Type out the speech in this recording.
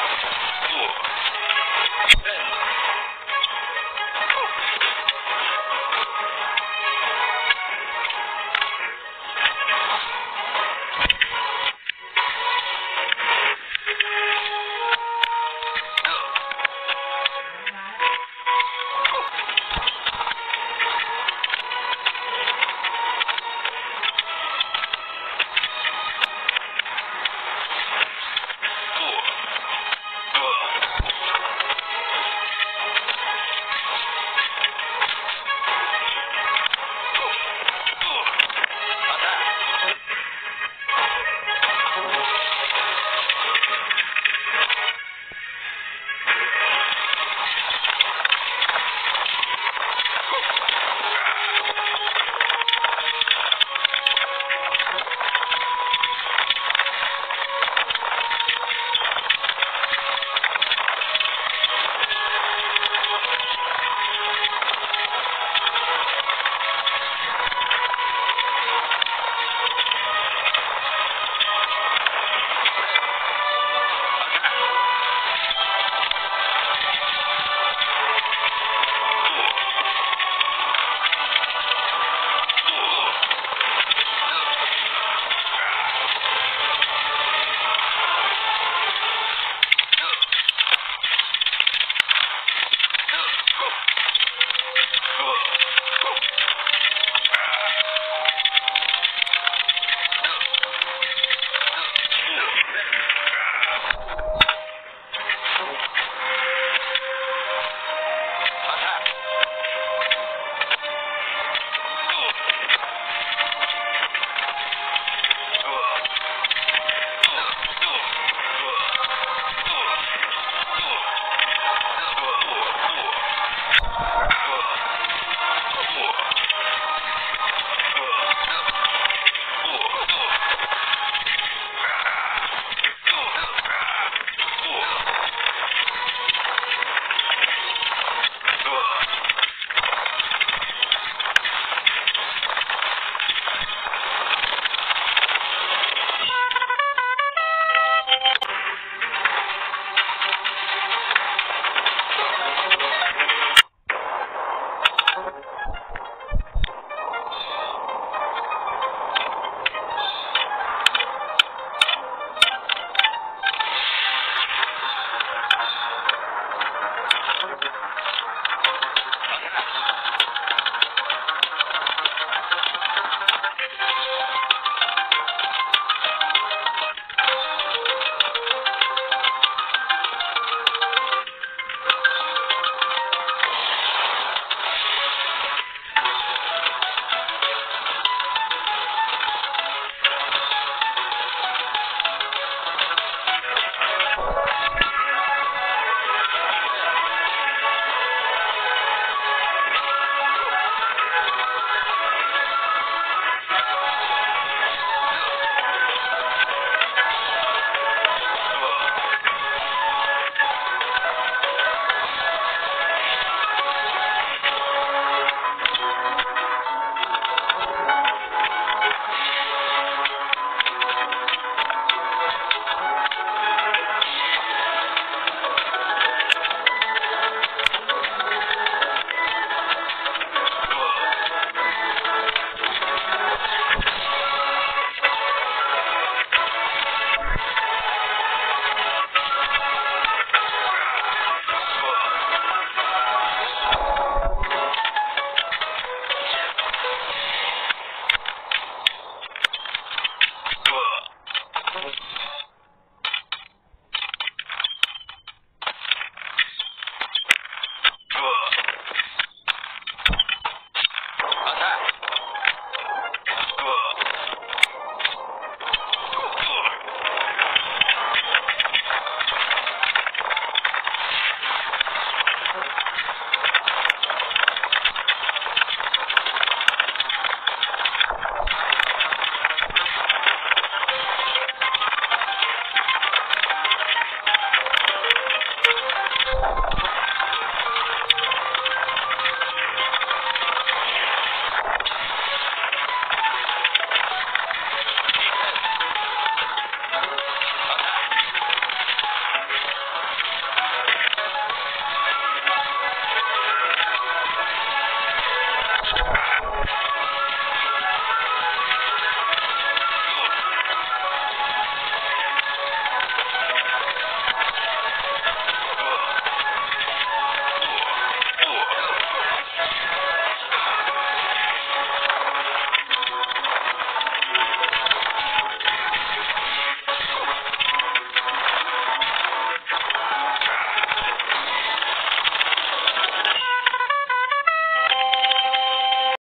Four.